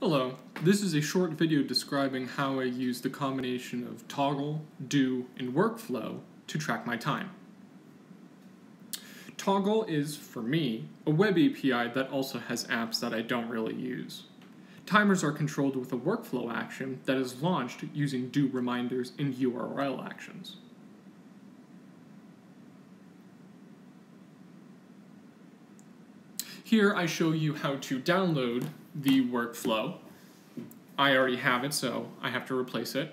Hello, this is a short video describing how I use the combination of Toggl, Due, and Workflow to track my time. Toggl is, for me, a web API that also has apps that I don't really use. Timers are controlled with a workflow action that is launched using Due reminders and URL actions. Here I show you how to download the workflow. I already have it, so I have to replace it.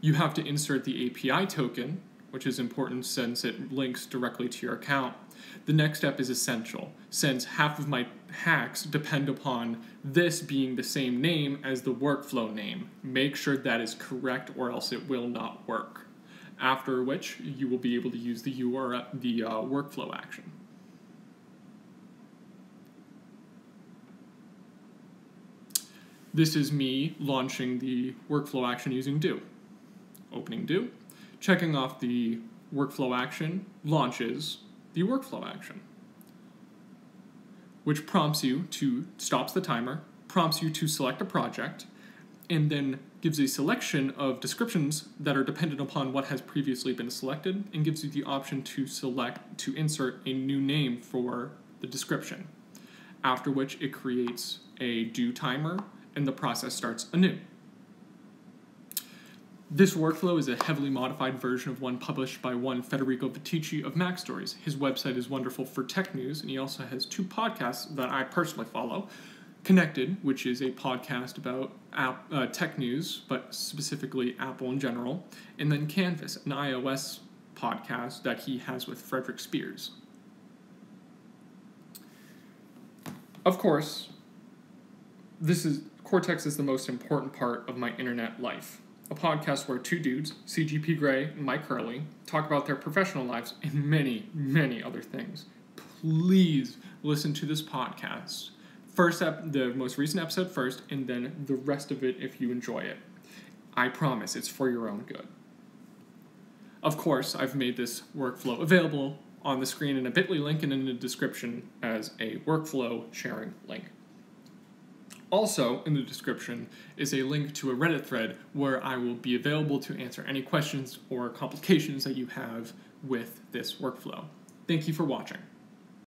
You have to insert the API token, which is important since it links directly to your account. The next step is essential, since half of my hacks depend upon this being the same name as the workflow name. Make sure that is correct or else it will not work. After which, you will be able to use the URL, the uh, workflow action. This is me launching the workflow action using Due. Opening Due, checking off the workflow action launches the workflow action, which prompts you to stops the timer, prompts you to select a project, and then gives a selection of descriptions that are dependent upon what has previously been selected and gives you the option to select to insert a new name for the description. After which it creates a Due timer and the process starts anew. This workflow is a heavily modified version of one published by one Federico Viticci of MacStories. His website is wonderful for tech news, and he also has two podcasts that I personally follow. Connected, which is a podcast about app, uh, tech news, but specifically Apple in general, and then Canvas, an iOS podcast that he has with Fraser Speirs. Of course, this is Cortex is the most important part of my internet life. A podcast where two dudes, CGP Grey and Myke Hurley, talk about their professional lives and many, many other things. Please listen to this podcast. First, ep- the most recent episode first, and then the rest of it if you enjoy it. I promise it's for your own good. Of course, I've made this workflow available on the screen in a bit.ly link and in the description as a workflow sharing link. Also, in the description is a link to a Reddit thread where I will be available to answer any questions or complications that you have with this workflow. Thank you for watching.